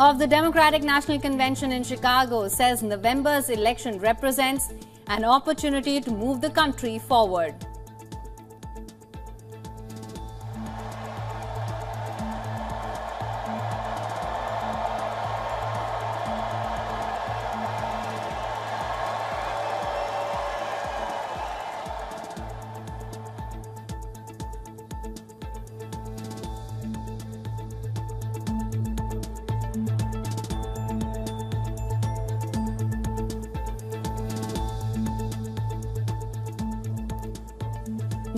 of the Democratic National Convention in Chicago says November's election represents an opportunity to move the country forward.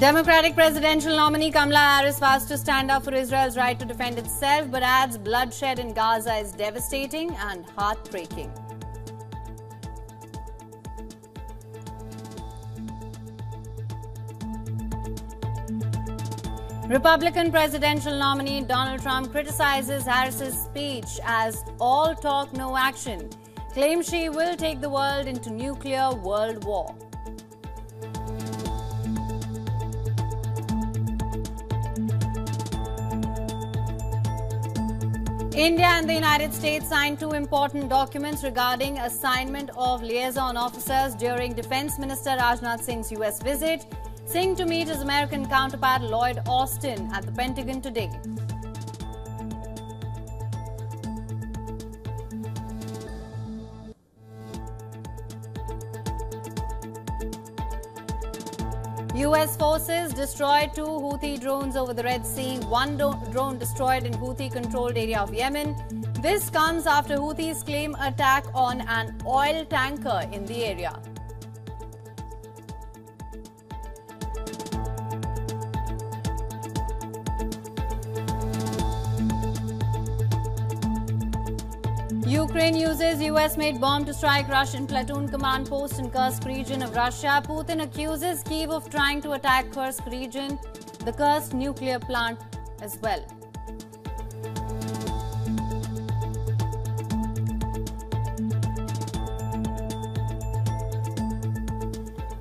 Democratic presidential nominee Kamala Harris vows to stand up for Israel's right to defend itself, but adds bloodshed in Gaza is devastating and heartbreaking. Republican presidential nominee Donald Trump criticizes Harris's speech as all talk, no action, claims she will take the world into nuclear world war. India and the United States signed two important documents regarding assignment of liaison officers during Defense Minister Rajnath Singh's US visit. Singh to meet his American counterpart Lloyd Austin at the Pentagon today. US forces destroyed two Houthi drones over the Red Sea, one drone destroyed in Houthi controlled area of Yemen. This comes after Houthis claim attack on an oil tanker in the area. Ukraine uses US-made bomb to strike Russian platoon command post in Kursk region of Russia. Putin accuses Kiev of trying to attack Kursk region, the Kursk nuclear plant as well.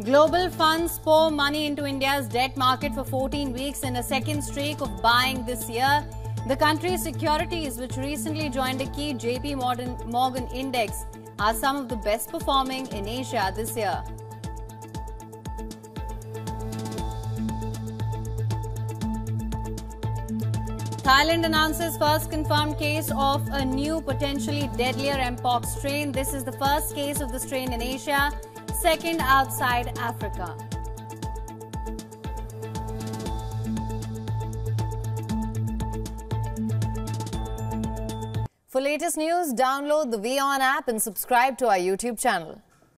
Global funds pour money into India's debt market for 14 weeks in a second streak of buying this year. The country's securities, which recently joined a key JP Morgan index, are some of the best performing in Asia this year. Thailand announces first confirmed case of a new potentially deadlier Mpox strain. This is the first case of the strain in Asia, second outside Africa. For latest news, download the WION app and subscribe to our YouTube channel.